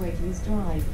Wakeley's Drive,